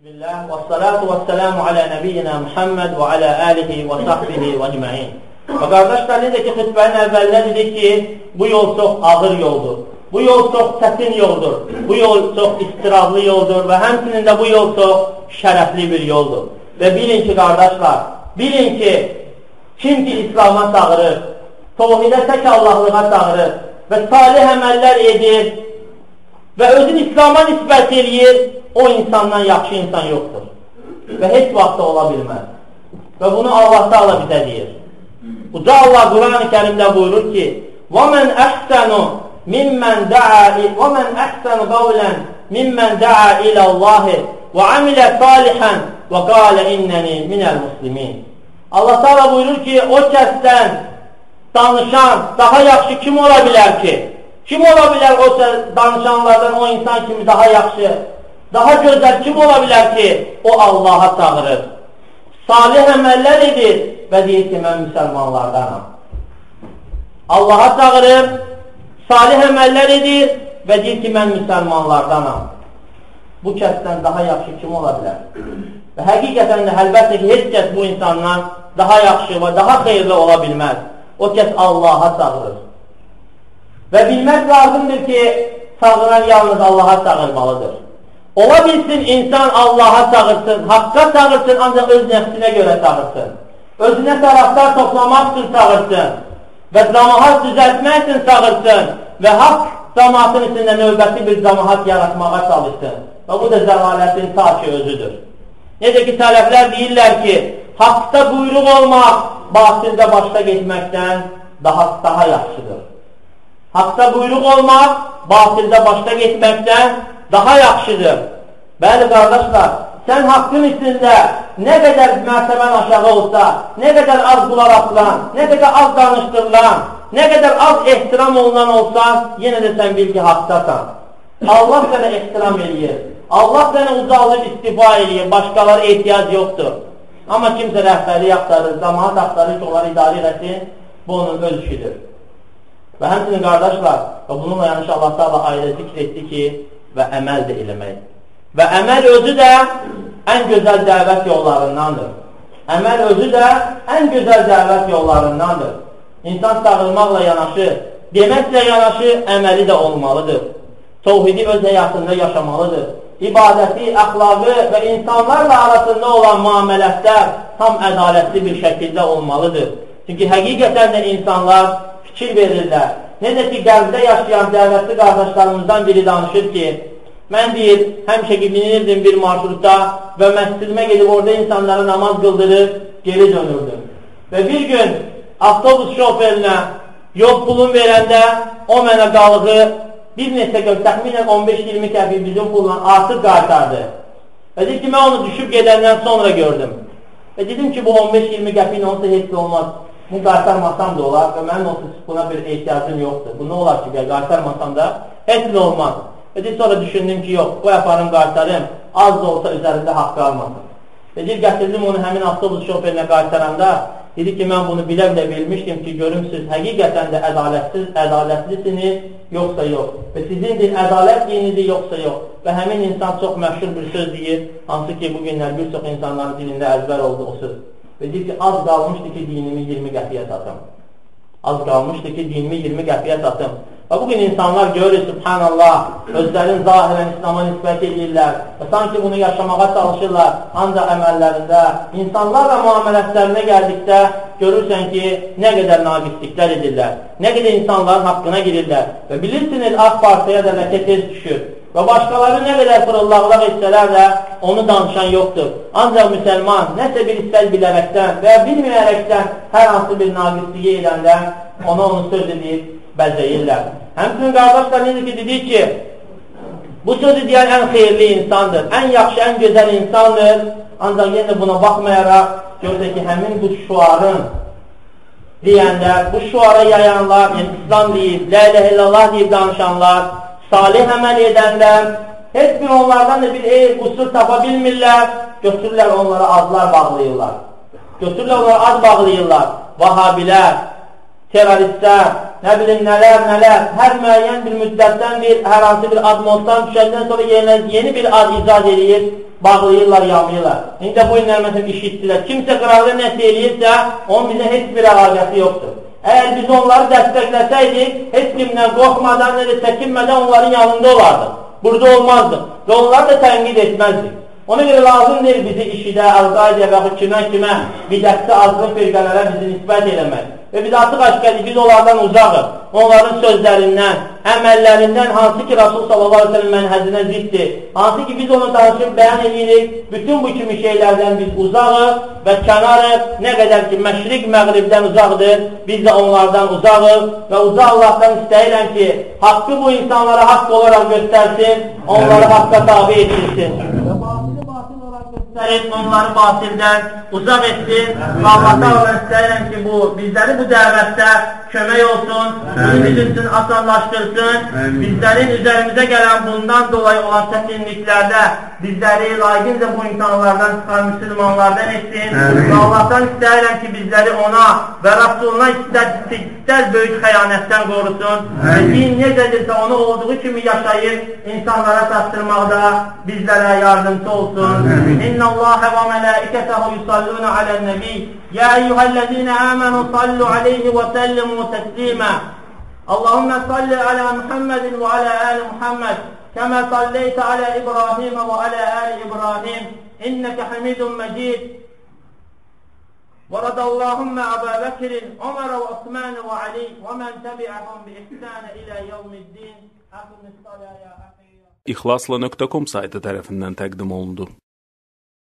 Bismillah və salatu və selamu alə nəbiyyina Muhammed və alə alihi və sahbihi və cməin. Və qardaşlar, necə ki, xütbənin əvvəlində dedik ki, bu yol çox ağır yoldur. Bu yol çox çətin yoldur. Bu yol çox istirablı yoldur və həmçinin də bu yol çox şərəfli bir yoldur. Və bilin ki, qardaşlar, bilin ki, kim ki İslama çağırır, tohidə tək Allahlığa çağırır və salih əməllər edir və özün İslama nisbət edir, o insandan yaxşı insan yoxdur. Və heç vaxtda ola bilməz. Və bunu Allah Teala bizə deyir. Uca Allah Quran-ı Kərimdə buyurur ki: "Və men əhsanu mimmen da'a və men əhsanu qawlan mimmen da'a ila Allah və amilə salihan və qala inneni minəl muslimin." Allah Teala buyurur ki, o kəsdən danışan daha yaxşı kim ola bilər ki? Kim ola bilər o danışanlardan o insan kimi daha yaxşı Daha gözəl kim ola bilər ki, o Allaha çağırır. Salih əməllər edir və deyir ki, mən müsəlmanlardanam. Allaha çağırır, salih əməllər edir və deyir ki, mən müsəlmanlardanam. Bu kəsdən daha yaxşı kim ola bilər? Və həqiqətən də əlbəttə ki, heç kəs bu insandan daha yaxşı və daha xeyirli ola bilməz. O kəs Allaha çağırır. Və bilmək lazımdır ki, çağıran yalnız Allaha çağırmalıdır. Ola bilsin insan Allaha çağırsın, Haqqa çağırsın, ancaq öz nəfsinə görə çağırsın. Özünə tərəfdar toplamaq üçün çağırsın və cəmahat düzəltmək üçün çağırsın və haqq cəmaatın içində növbəti bir cəmahat yaratmağa çalışsın. Və bu da zəlalətin ta ki özüdür. Necə ki, tələflər deyirlər ki, haqda buyruq olmaq batildə başda getməkdən daha, daha yaxşıdır. Haqda buyruq olmaq batildə başda getməkdən daha yaxşıdır. Bəli, qardaşlar, sən haqqın içində nə qədər mərtəbən aşağı olsa, nə qədər az qulaq atılan, nə qədər az danışdırılan, nə qədər az ehtiram olunan olsan, yenə də sən bil ki, haqdasan. Allah sənə ehtiram eləyir. Allah sənə uzaqlıq istifa eləyir, başqaları ehtiyac yoxdur. Amma kimsə rəhbəri axtarır, zamanat axtarır ki, onları idarə eləsin, bu onun öz işidir. Və həmçinin qardaşlar, və bununla yanlış Allah da ayrı zikr etdi ki, və əməl də eləmək. Və əməl özü də ən gözəl dəvət yollarındandır. Əməl özü də ən gözəl dəvət yollarındandır. İnsan çağırmaqla yanaşı, deməklə yanaşı əməli də olmalıdır. Tovhidi öz həyatında yaşamalıdır. İbadəti, əxlaqı və insanlarla arasında olan müamələtlər tam ədalətli bir şəkildə olmalıdır. Çünki həqiqətən də insanlar fikir verirlər. Necə ki, qərbdə yaşayan dəvətli qardaşlarımızdan biri danışır ki, mən deyir, həmişə binirdim bir marşrutda və məscidimə gedib orada insanlara namaz qıldırır, geri dönürdüm. Və bir gün avtobus şoferinə yol pulun verəndə o mənə qalığı bir neçə gün, təxminən 15-20 kəfi bizim pulla artıq qaytardı. Və deyir ki, mən onu düşüb gedəndən sonra gördüm. Və dedim ki, bu 15-20 qəfi ilə olsa heç olmaz. Bu qaytarmasam da olar və mənim olsun buna bir ehtiyacım yoxdur. Bu nə olar ki, qaytarmasam da heç nə olmaz. Dedi, sonra düşündüm ki, yox, bu yaparım qaytarım, az da olsa üzərində haqqı almasın. Dedi, gətirdim onu həmin avtobus şoferinə qaytaranda, dedi ki, mən bunu bilə-bilə bilmişdim ki, görüm siz həqiqətən də ədalətsiz, ədalətlisiniz, yoxsa yox. Və sizin din ədalət dinidir, yoxsa yox. Və həmin insan çox məşhur bir söz deyir, hansı ki, bu günlər bir çox insanların dilində əzbər oldu o söz. Və deyir ki, az qalmışdı ki, dinimi 20 qəpiyə satım. Az qalmışdı ki, dinimi 20 qəpiyə satım. Və bugün insanlar görür, subhanallah, özlərin zahirən İslama nisbət edirlər və sanki bunu yaşamağa çalışırlar, ancaq əməllərində, insanlarla müamələtlərinə gəldikdə görürsən ki, nə qədər naqisliklər edirlər, nə qədər insanların haqqına girirlər və bilirsiniz, AK Partiya da ləkə tez düşür. Və başqaları nə qədər fırıllaqlaq etsələr də onu danışan yoxdur. Ancaq müsəlman nəsə bir istəl bilərəkdən və bilməyərəkdən hər hansı bir naqisliyi edəndə ona onu söz edib bəzəyirlər. Həmçinin qardaşlar necə ki, dedik ki, bu sözü deyən ən xeyirli insandır, ən yaxşı, ən gözəl insandır. Ancaq yenə buna baxmayaraq, görsə ki, həmin bu şuarın deyənlər, bu şuara yayanlar, yəni İslam deyib, lə ilə illallah deyib danışanlar, salih əməl edənlər, heç bir onlardan da bir eyb, qusur tapa bilmirlər, götürürlər onlara adlar bağlayırlar. Götürürlər onlara ad bağlayırlar. Vahabilər, teröristlər, nə bilim nələr, nələr, hər müəyyən bir müddətdən bir, hər hansı bir ad moddan düşəndən sonra yeni, yeni bir ad icad edir bağlayırlar, yamayırlar. İndi bu günlər məsələn işitdilər. Kimsə qıraqda nəsə eləyirsə, onun bizə heç bir əlaqəsi yoxdur. Əgər biz onları dəstəkləsəydik, heç kimdən qorxmadan, nə də çəkinmədən onların yanında olardıq. Burada olmazdıq və onları da tənqid etməzdik. Ona görə lazım deyil bizi işidə, Əl-Qaidiyə və kimə kimə bidətli azlı firqələrə bizi nisbət eləmək. Və biz artıq aşkədir, biz onlardan uzaqıq. Onların sözlərindən, əməllərindən, hansı ki, Rasul sallallahu aleyhi ve sellem mənhəzinə ziddir, hansı ki, biz onu danışıb bəyan edirik, bütün bu kimi şeylərdən biz uzaqıq və kənarıq, nə qədər ki, məşriq məğribdən uzaqdır, biz də onlardan uzaqıq və uzaq Allahdan istəyirəm ki, haqqı bu insanlara haqq olaraq göstərsin, onları haqqa tabi edilsin. Və batili batil olaraq göstərib, onları batildən uzaq etsin və Allahdan olan istəyirəm ki, bu bizləri bu dəvətdə kömək olsun, bizim üçün asanlaşdırsın, bizlərin üzərimizə gələn bundan dolayı olan çətinliklərdə bizləri layiqincə bu insanlardan çıxan müsəlmanlardan etsin. Və Allahdan istəyirəm ki, bizləri ona və Rasuluna istər, istər böyük xəyanətdən qorusun. Və din necədirsə onu olduğu kimi yaşayıb insanlara çatdırmaqda bizlərə yardımcı olsun. İnna Allah və mələikətəhu yusalluna aləl-nəbi يا أيها الذين آمنوا صلوا عليه وسلموا تسليما. اللهم صل على محمد وعلى آل محمد كما صليت على إبراهيم وعلى آل إبراهيم. إنك حميد مجيد. ورد اللهم أبا بكر عمر وعثمان وعلي ومن تبعهم بإحسان إلى يوم الدين. أقم الصلاة يا أخي. İhlasla.com saytı tərəfindən təqdim olundu.